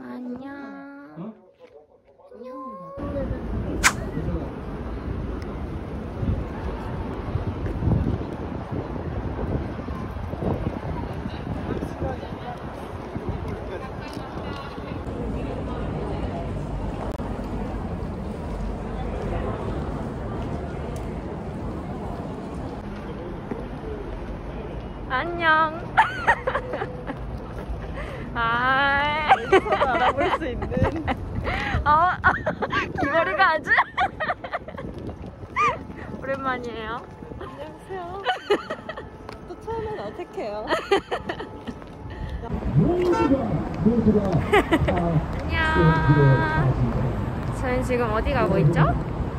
안녕. 어? 안녕. 아. 알아볼 수 있는. 어, 귀머리가 아주? 오랜만이에요. 안녕하세요. 또 처음엔 어색해요. 안녕. 저희 지금 어디 가고 있죠?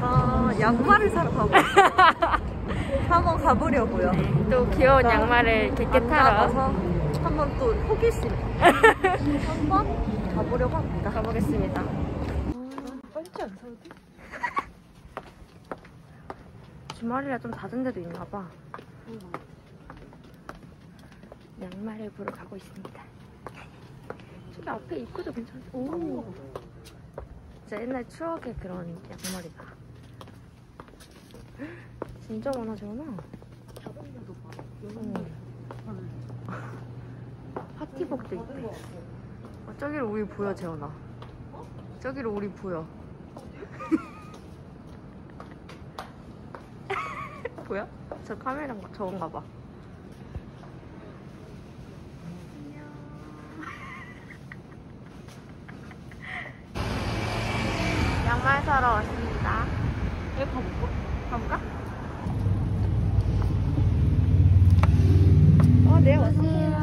아 양말을 사러 가고 있어요. 한번 가보려고요. 또 귀여운 양말을 객게 안 타러. 한번 또 호기심. 한번 가보려고 합니다 가보겠습니다. 빨리 안 사도 돼? 주말이라 좀 닫은 데도 있나 봐. 양말을 보러 가고 있습니다. 저기 앞에 입구도 괜찮아. 오. 진짜 옛날 추억의 그런 양말이다. 진짜 많아, 재원아. 응. 파티복도 있대. 어, 저기로 우리 보여, 재원아. 저기로 우리 보여. 보여? 저 카메라인가? 저건가 봐. 양말 사러 왔습니다. 여기 가볼까? 가볼까? 어, 네, 어서오세요.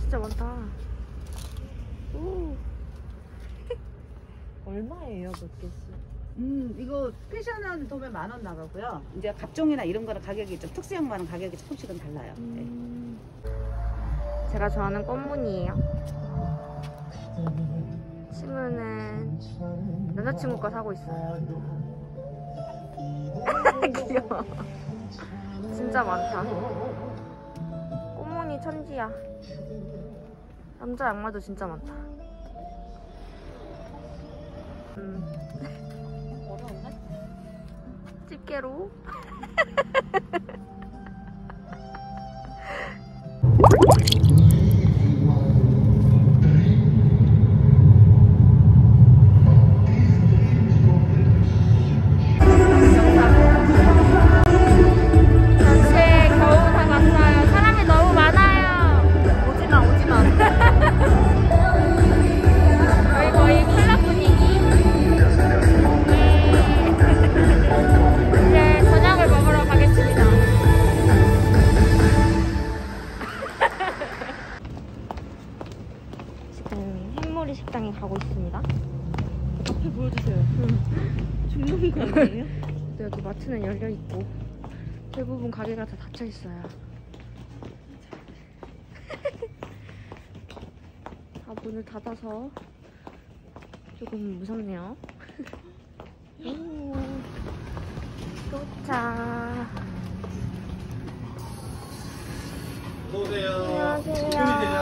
진짜 많다. 얼마예요 몇 개씩? 음, 이거 패션은 도면 만 원 나가고요. 이제 갑종이나 이런 거는 가격이 좀 특수형 거는 가격이 조금씩은 달라요. 네. 음. 제가 좋아하는 꽃무늬예요. 친구는 남자친구 거 사고 있어요. 귀여워. 진짜 많다. 꽃무늬 천지야. 남자 양말도 진짜 많다. 음. 어려운데? 집게로. 식당에 가고 있습니다. 앞에 보여주세요 죽는 거 아니에요? 또 여기 마트는 열려 있고 대부분 가게가 다 닫혀 있어요. 다 문을 닫아서 조금 무섭네요. 오, 도착. 어서오세요. 안녕하세요.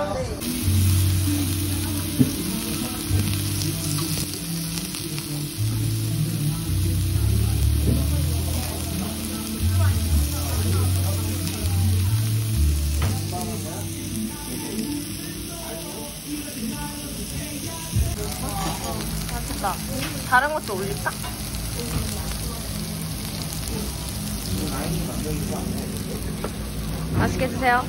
다른 것도 올릴까? 맛있게 드세요.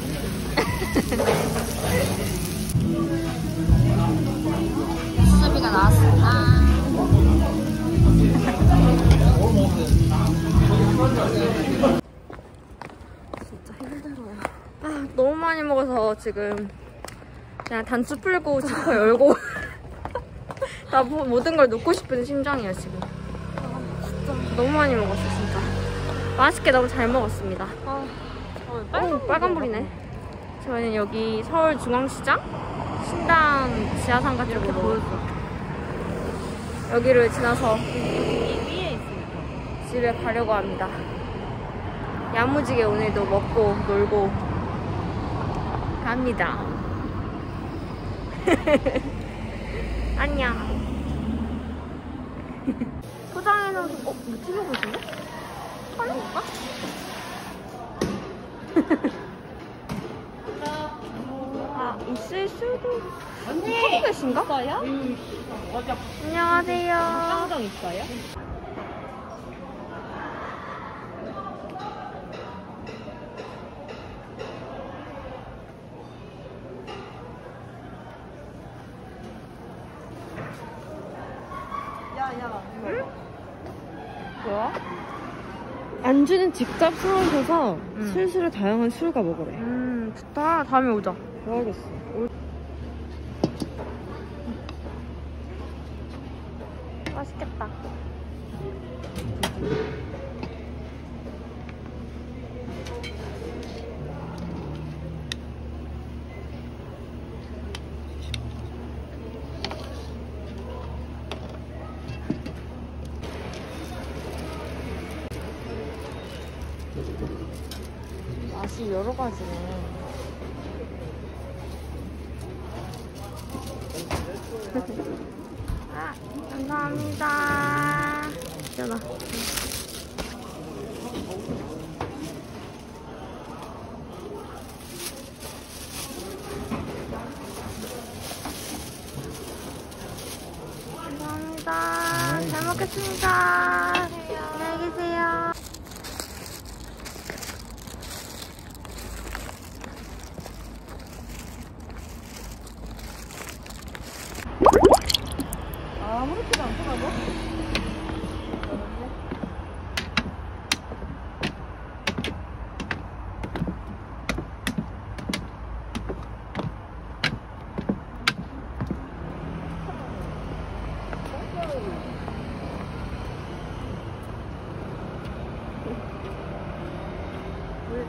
수제비가 나왔습니다. 진짜 힘들어요 아, 너무 많이 먹어서 지금 그냥 단추 풀고 지퍼 열고 다 모- 모든 걸 놓고 싶은 심정이에요 지금. 너무 많이 먹었어 진짜. 맛있게 너무 잘 먹었습니다. 아 어, 오, 빨간불이네. 저희는 여기 서울중앙시장 신당 지하상가 쪽으로 여기를 지나서 집에 가려고 합니다. 야무지게 오늘도 먹고 놀고 갑니다. 안녕. 포장해놓은 어 이거 튀겨보실래? 털어볼까? 아 있을 수도. 언니 하고 계신가? 있어요? 안녕하세요. 쌍정 있어요? 안주는 직접 사오셔서 음. 술술을 다양한 술과 먹으래. 음 좋다. 다음에 오자. 그러겠어. 여러 가지네. 아, 감사합니다. 시원하. 감사합니다. 잘 먹겠습니다. 안녕히 계세요.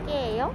개예요?